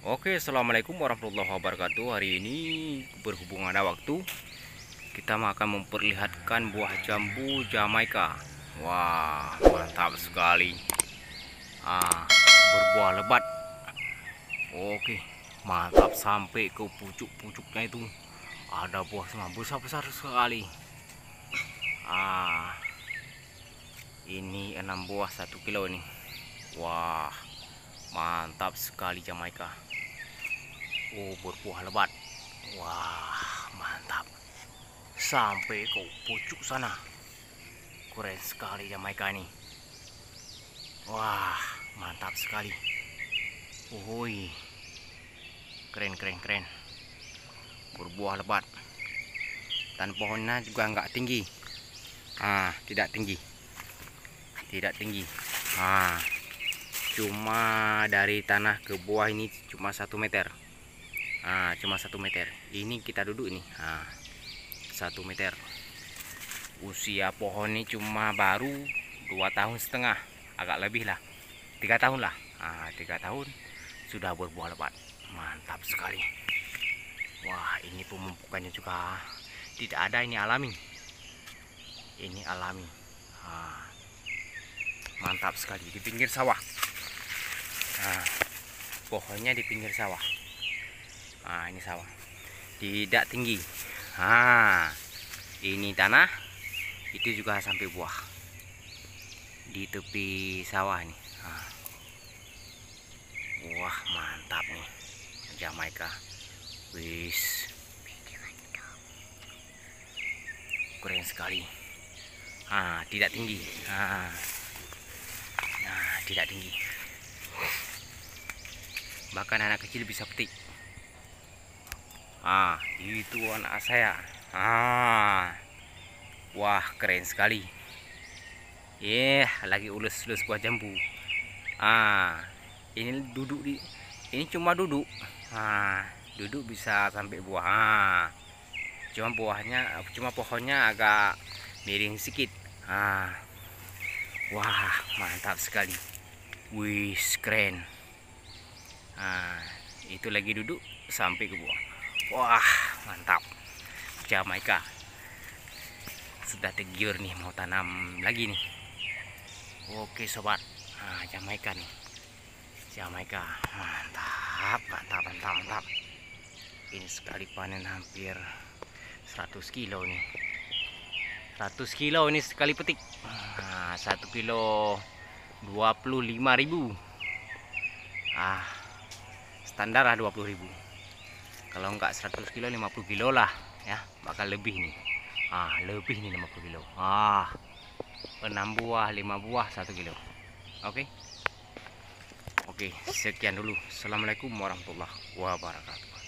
Oke Assalamualaikum warahmatullahi wabarakatuh. Hari ini berhubung ada waktu Kita akan memperlihatkan buah jambu Jamaika. Wah mantap sekali. Ah, Berbuah lebat. Oke mantap sampai ke pucuk-pucuknya itu. Ada buah semua besar-besar sekali. Ah, Ini enam buah satu kilo ini. Wah mantap sekali Jamaika. Oh berbuah lebat. Wah mantap. Sampai ke pucuk sana. Keren sekali Jamaika ini. Wah mantap sekali. Woi Keren keren keren. Berbuah lebat. Dan pohonnya juga nggak tinggi. Ah tidak tinggi. Tidak tinggi. Ah cuma dari tanah ke buah ini cuma satu meter. Nah, cuma satu meter. Ini kita duduk ini. Nah, satu meter. Usia pohon ini cuma baru dua tahun setengah. Agak lebih lah. Tiga tahun lah. Nah, tiga tahun sudah berbuah lebat. Mantap sekali. Wah ini pemupukannya juga. Tidak ada ini alami. Ini alami. Nah, mantap sekali. Di pinggir sawah nah, pohonnya di pinggir sawah. Nah ini sawah. Tidak tinggi. Nah ini tanah itu juga sampai buah. Di tepi sawah nih nah. wah mantap nih. Jamaika. Wis. Keren sekali. Ah tidak tinggi. Ah. Nah tidak tinggi bahkan anak kecil bisa petik. Ah itu anak saya. Ah. Wah keren sekali. Yeah lagi ulus-ulus buah jambu. Ah ini duduk di ini cuma duduk. Ah duduk bisa sampai buah. Ah. Cuma buahnya cuma pohonnya agak miring sedikit ah. Wah mantap sekali. Wih keren itu lagi duduk sampai ke bawah. Wah mantap. Jamaika sudah tegiur nih mau tanam lagi nih. Oke sobat. Nah, Jamaika nih. Jamaika mantap mantap mantap mantap. Ini sekali panen hampir 100 kilo nih. 100 kilo ini sekali petik. Nah, 1 kilo 25.000 ah standar lah 20.000 kalau enggak 100 kilo 50 kilo lah ya. Bakal lebih nih. Ah lebih nih 50 kilo. Ah 6 buah 5 buah 1 kilo. Oke? Okay? oke okay, sekian dulu. Assalamualaikum warahmatullahi wabarakatuh